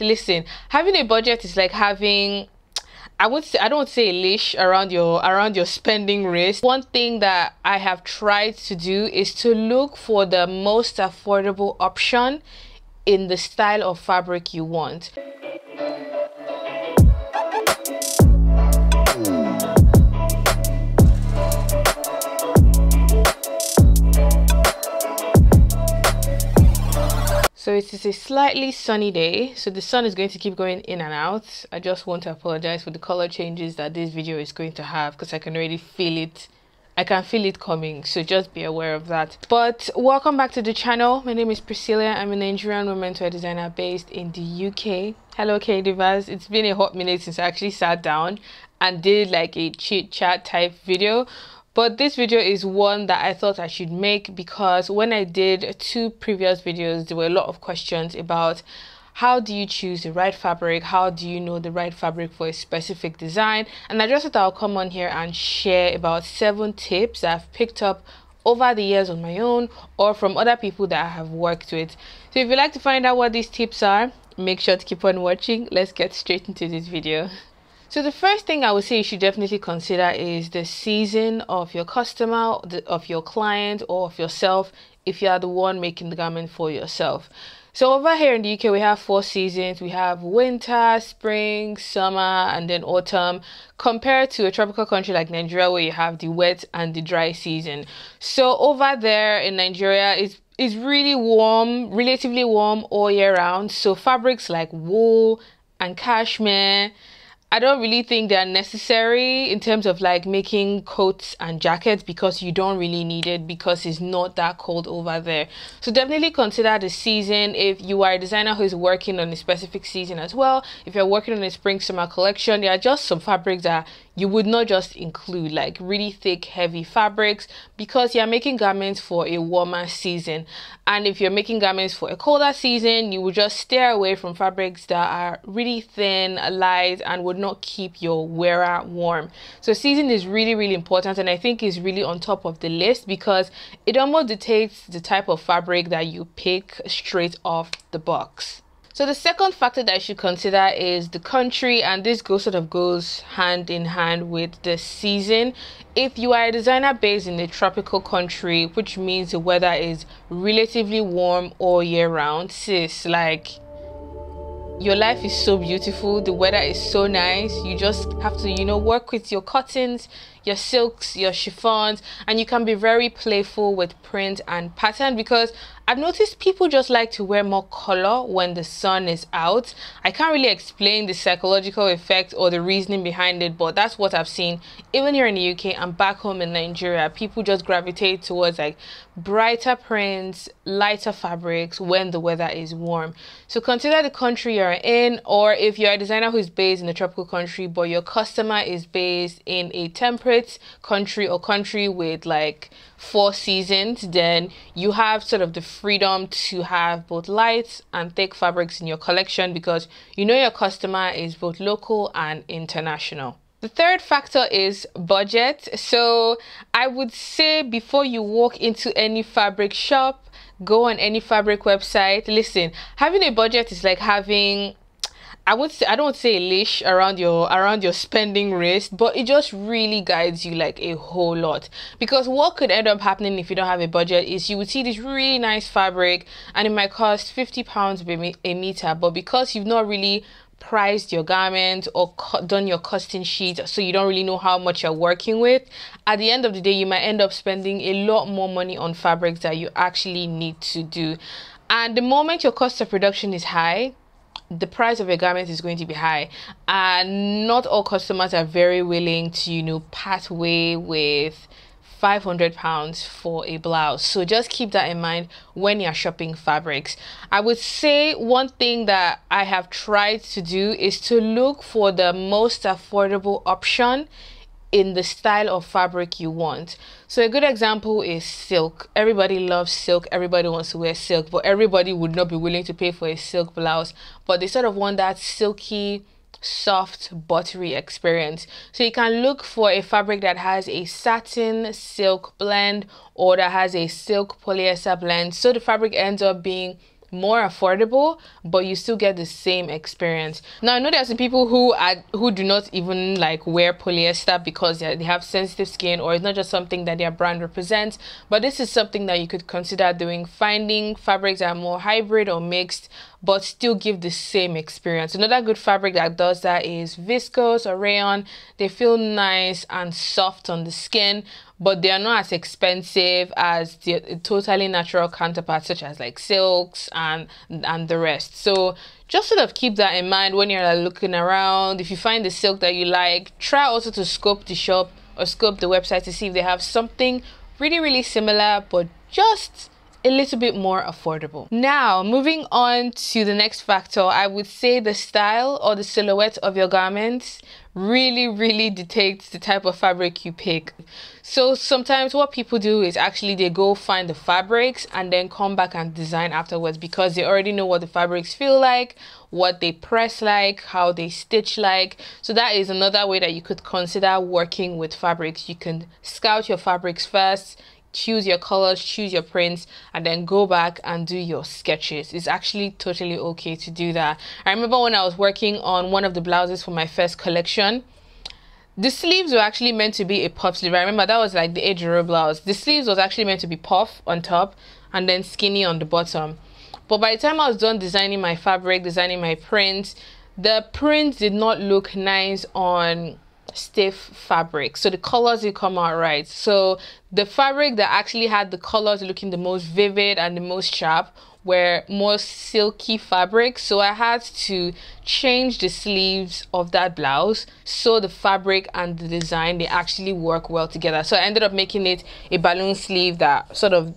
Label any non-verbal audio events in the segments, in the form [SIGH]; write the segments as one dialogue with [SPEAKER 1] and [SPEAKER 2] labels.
[SPEAKER 1] listen, having a budget is like having I would say I don't say a leash around your around your spending wrist. One thing that I have tried to do is to look for the most affordable option in the style of fabric you want. So it is a slightly sunny day, so the sun is going to keep going in and out. I just want to apologize for the color changes that this video is going to have because I can already feel it. I can feel it coming, so just be aware of that. But welcome back to the channel. My name is Priscillia. I'm a Nigerian women's wear designer based in the UK. Hello K Divas. It's been a hot minute since I actually sat down and did like a chit chat type video but this video is one that I thought I should make because when I did two previous videos there were a lot of questions about how do you choose the right fabric? How do you know the right fabric for a specific design? And I just thought I'll come on here and share about seven tips I've picked up over the years on my own or from other people that I have worked with. So if you'd like to find out what these tips are make sure to keep on watching. Let's get straight into this video [LAUGHS] so the first thing I would say you should definitely consider is the season of your customer, of your client, or of yourself if you are the one making the garment for yourself. So over here in the UK, we have four seasons. We have winter, spring, summer, and then autumn, compared to a tropical country like Nigeria where you have the wet and the dry season. So over there in Nigeria, it's it's really warm, relatively warm all year round. So fabrics like wool and cashmere I don't really think they're necessary in terms of like making coats and jackets because you don't really need it because it's not that cold over there. So definitely consider the season if you are a designer who is working on a specific season as well. If you're working on a spring summer collection, there are just some fabrics that you would not just include like really thick heavy fabrics because you're making garments for a warmer season. And if you're making garments for a colder season you would just steer away from fabrics that are really thin light and would not keep your wearer warm. So season is really really important and i think is really on top of the list because it almost dictates the type of fabric that you pick straight off the box so the second factor that you should consider is the country and this goes sort of goes hand in hand with the season. If you are a designer based in a tropical country, which means the weather is relatively warm all year round, sis, like your life is so beautiful the weather is so nice you just have to you know work with your cottons your silks your chiffons and you can be very playful with print and pattern because I've noticed people just like to wear more color when the sun is out. I can't really explain the psychological effect or the reasoning behind it, but that's what I've seen even here in the UK and back home in Nigeria. People just gravitate towards like brighter prints, lighter fabrics when the weather is warm. So consider the country you're in, or if you're a designer who's based in a tropical country, but your customer is based in a temperate country or country with like four seasons, then you have sort of the freedom to have both light and thick fabrics in your collection because you know your customer is both local and international. The third factor is budget. So I would say before you walk into any fabric shop, go on any fabric website. Listen, having a budget is like having I would say I don't say a leash around your around your spending wrist, but it just really guides you like a whole lot. Because what could end up happening if you don't have a budget is you would see this really nice fabric and it might cost 50 pounds a meter, but because you've not really priced your garment or done your costing sheet so you don't really know how much you're working with at the end of the day you might end up spending a lot more money on fabrics that you actually need to do and the moment your cost of production is high the price of your garment is going to be high. And not all customers are very willing to you know part way with 500 pounds for a blouse. So just keep that in mind when you're shopping fabrics. I would say one thing that i have tried to do is to look for the most affordable option in the style of fabric you want. So a good example is silk. Everybody loves silk. Everybody wants to wear silk, but everybody would not be willing to pay for a silk blouse. But they sort of want that silky, soft, buttery experience. So you can look for a fabric that has a satin silk blend or that has a silk polyester blend. So the fabric ends up being more affordable but you still get the same experience. Now i know there's some people who are who do not even like wear polyester because they have sensitive skin or it's not just something that their brand represents but this is something that you could consider doing. Finding fabrics that are more hybrid or mixed but still give the same experience. Another good fabric that does that is viscose or rayon. They feel nice and soft on the skin, but they are not as expensive as the totally natural counterparts such as like silks and and the rest. So just sort of keep that in mind when you're like, looking around. If you find the silk that you like, try also to scope the shop or scope the website to see if they have something really really similar but just a little bit more affordable. Now, moving on to the next factor, I would say the style or the silhouette of your garments really, really dictates the type of fabric you pick. So sometimes what people do is actually they go find the fabrics and then come back and design afterwards because they already know what the fabrics feel like, what they press like, how they stitch like. So that is another way that you could consider working with fabrics. You can scout your fabrics first choose your colors, choose your prints, and then go back and do your sketches. It's actually totally okay to do that. I remember when I was working on one of the blouses for my first collection, the sleeves were actually meant to be a puff sleeve. I remember that was like the Ejiro blouse. The sleeves was actually meant to be puff on top and then skinny on the bottom. But by the time I was done designing my fabric, designing my prints, the print did not look nice on stiff fabric. So the colors will come out right. So the fabric that actually had the colors looking the most vivid and the most sharp were more silky fabric. So i had to change the sleeves of that blouse so the fabric and the design they actually work well together. So i ended up making it a balloon sleeve that sort of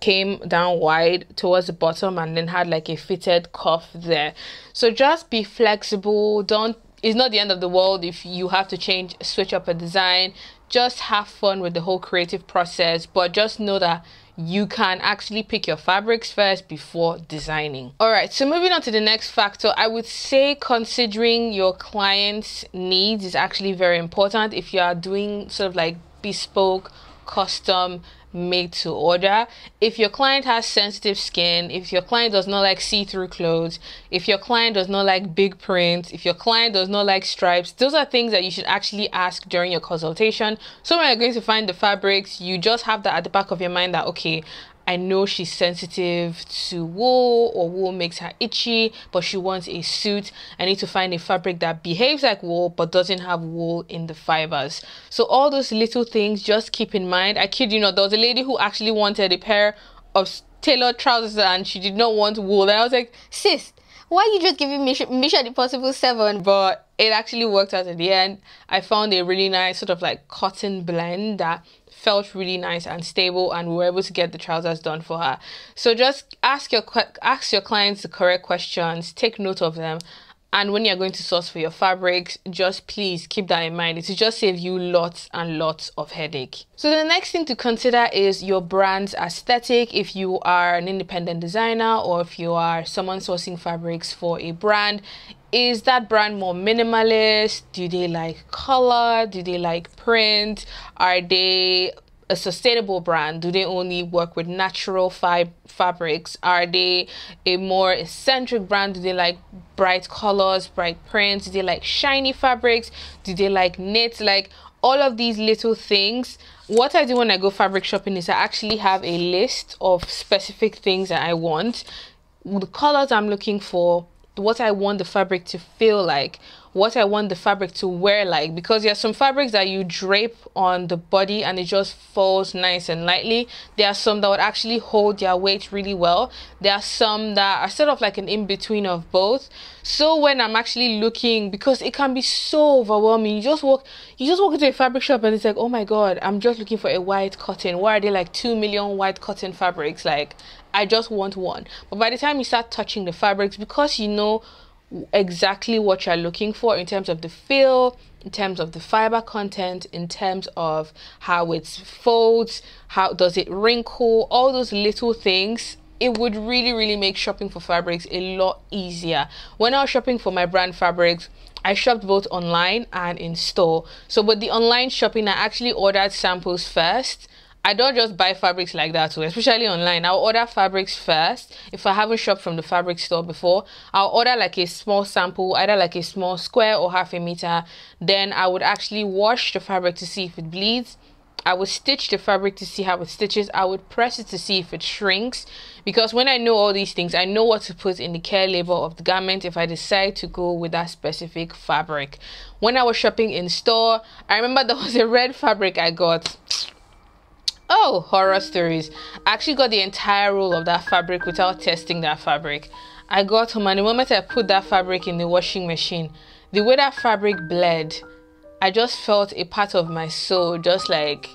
[SPEAKER 1] came down wide towards the bottom and then had like a fitted cuff there. So just be flexible. Don't it's not the end of the world if you have to change switch up a design. Just have fun with the whole creative process but just know that you can actually pick your fabrics first before designing. All right so moving on to the next factor i would say considering your client's needs is actually very important. If you are doing sort of like bespoke custom made to order. If your client has sensitive skin, if your client does not like see-through clothes, if your client does not like big prints, if your client does not like stripes, those are things that you should actually ask during your consultation. So when you're going to find the fabrics, you just have that at the back of your mind that okay, I know she's sensitive to wool or wool makes her itchy, but she wants a suit. I need to find a fabric that behaves like wool but doesn't have wool in the fibers. So all those little things just keep in mind. I kid you not, there was a lady who actually wanted a pair of tailored trousers and she did not want wool. And I was like, sis, why are you just giving Mission, Mission Impossible 7? But it actually worked out in the end. I found a really nice sort of like cotton blend that felt really nice and stable and we were able to get the trousers done for her. So just ask your ask your clients the correct questions take note of them and when you're going to source for your fabrics just please keep that in mind. It will just save you lots and lots of headache. So the next thing to consider is your brand's aesthetic. If you are an independent designer or if you are someone sourcing fabrics for a brand is that brand more minimalist? Do they like color? Do they like print? Are they a sustainable brand? Do they only work with natural fib fabrics? Are they a more eccentric brand? Do they like bright colors bright prints? Do they like shiny fabrics? Do they like knits? Like all of these little things. What i do when i go fabric shopping is i actually have a list of specific things that i want. The colors i'm looking for what I want the fabric to feel like, what I want the fabric to wear like because there are some fabrics that you drape on the body and it just falls nice and lightly. There are some that would actually hold their weight really well. There are some that are sort of like an in-between of both. So when I'm actually looking because it can be so overwhelming. You just walk you just walk into a fabric shop and it's like, oh my god, I'm just looking for a white cotton. Why are there like two million white cotton fabrics? Like I just want one. But by the time you start touching the fabrics, because you know exactly what you're looking for in terms of the feel, in terms of the fiber content, in terms of how it folds, how does it wrinkle, all those little things it would really really make shopping for fabrics a lot easier when i was shopping for my brand fabrics i shopped both online and in store so with the online shopping i actually ordered samples first I don't just buy fabrics like that, too, especially online. I'll order fabrics first. If I haven't shopped from the fabric store before, I'll order like a small sample, either like a small square or half a meter. Then I would actually wash the fabric to see if it bleeds. I would stitch the fabric to see how it stitches. I would press it to see if it shrinks. Because when I know all these things, I know what to put in the care label of the garment if I decide to go with that specific fabric. When I was shopping in store, I remember [LAUGHS] there was a red fabric I got Oh, horror stories. I actually got the entire roll of that fabric without testing that fabric. I got home and the moment I put that fabric in the washing machine, the way that fabric bled, I just felt a part of my soul just like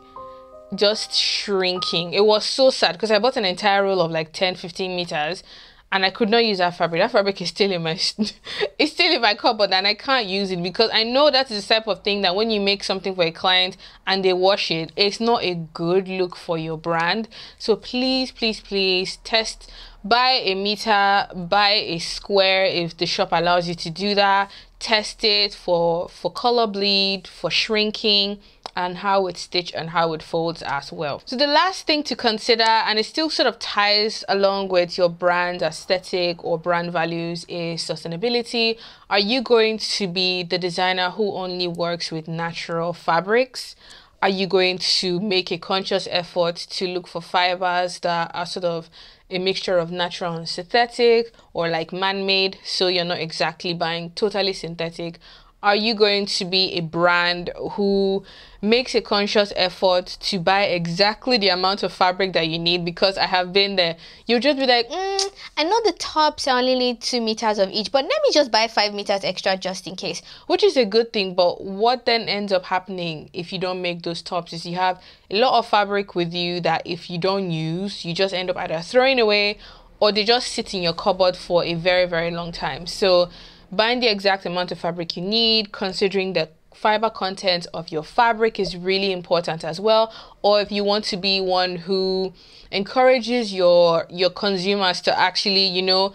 [SPEAKER 1] just shrinking. It was so sad because I bought an entire roll of like 10 15 meters and I could not use that fabric. That fabric is still in my [LAUGHS] it's still in my cupboard and I can't use it because I know that is the type of thing that when you make something for a client and they wash it, it's not a good look for your brand. So please, please, please test buy a meter, buy a square if the shop allows you to do that. Test it for for color bleed, for shrinking and how it stitch and how it folds as well. So the last thing to consider, and it still sort of ties along with your brand aesthetic or brand values is sustainability. Are you going to be the designer who only works with natural fabrics? Are you going to make a conscious effort to look for fibers that are sort of a mixture of natural and synthetic or like man-made so you're not exactly buying totally synthetic are you going to be a brand who makes a conscious effort to buy exactly the amount of fabric that you need because I have been there. You'll just be like, mm, I know the tops only need two meters of each, but let me just buy five meters extra just in case, which is a good thing. But what then ends up happening if you don't make those tops is you have a lot of fabric with you that if you don't use, you just end up either throwing away or they just sit in your cupboard for a very, very long time. So buying the exact amount of fabric you need, considering the fiber content of your fabric is really important as well. Or if you want to be one who encourages your your consumers to actually you know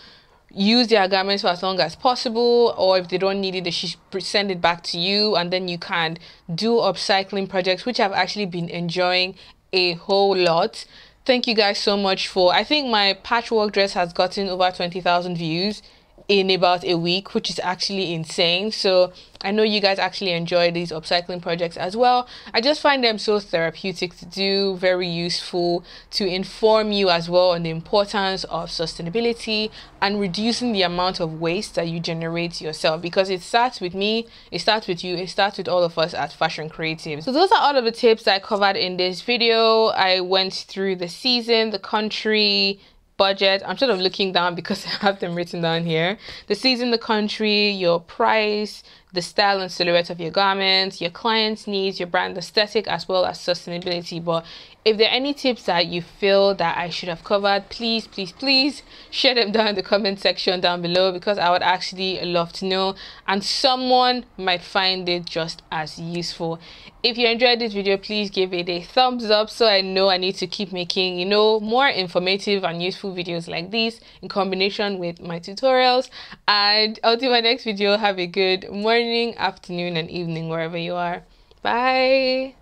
[SPEAKER 1] use their garments for as long as possible or if they don't need it they should send it back to you and then you can do upcycling projects which i've actually been enjoying a whole lot. Thank you guys so much for i think my patchwork dress has gotten over 20,000 views in about a week, which is actually insane. So I know you guys actually enjoy these upcycling projects as well. I just find them so therapeutic to do, very useful to inform you as well on the importance of sustainability and reducing the amount of waste that you generate yourself because it starts with me, it starts with you, it starts with all of us at Fashion Creatives. So those are all of the tips I covered in this video. I went through the season, the country, budget. I'm sort of looking down because [LAUGHS] I have them written down here. The season, the country, your price, the style and silhouette of your garments, your client's needs, your brand aesthetic, as well as sustainability. But if there are any tips that you feel that I should have covered, please, please, please share them down in the comment section down below because I would actually love to know and someone might find it just as useful. If you enjoyed this video, please give it a thumbs up so I know I need to keep making, you know, more informative and useful videos like this in combination with my tutorials. And until my next video, have a good morning, afternoon, and evening wherever you are. Bye!